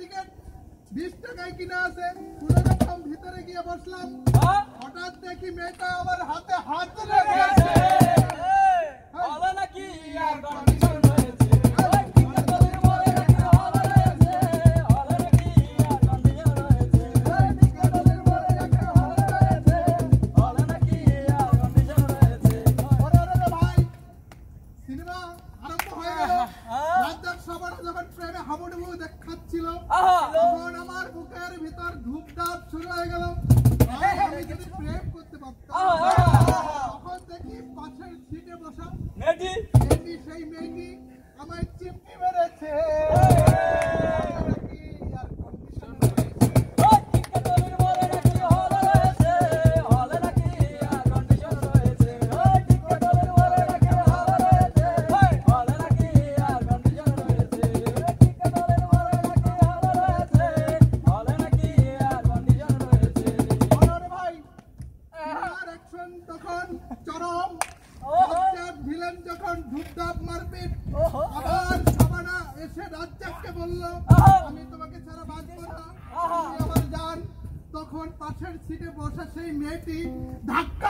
Ticket বিশ টাকায় কিনা আছে পুরো রকম ভিতরে গিয়ে বসলাম হঠাৎ দেখি মেয়েটা আমার হাতে হাত রেখে সিনেমা আরম্ভ হয়ে গেল। রাজ্জাক সবার যখন প্রেমে হাবুডুবু দেখাচ্ছিল তখন আমার বুকের ভিতর ধূপধাপ শুরু হয়ে গেল। আমি যদি প্রেম করতে পারতাম তখন দেখি পাশের সিটে বসা বললেন যখন ঢুকঢাপ মারপিট। আবার সাবানা এসে রাজ্জাককে বলল আমি তোমাকে ছাড়া বাঁচবো না। আমার যান তখন পাশের সিটে বসা সেই মেয়েটি ধাক্কা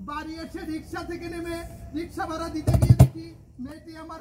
বাড়ি এসে রিক্সা থেকে নেমে রিক্সা ভাড়া দিতে গিয়ে দেখি মেয়েটি আমার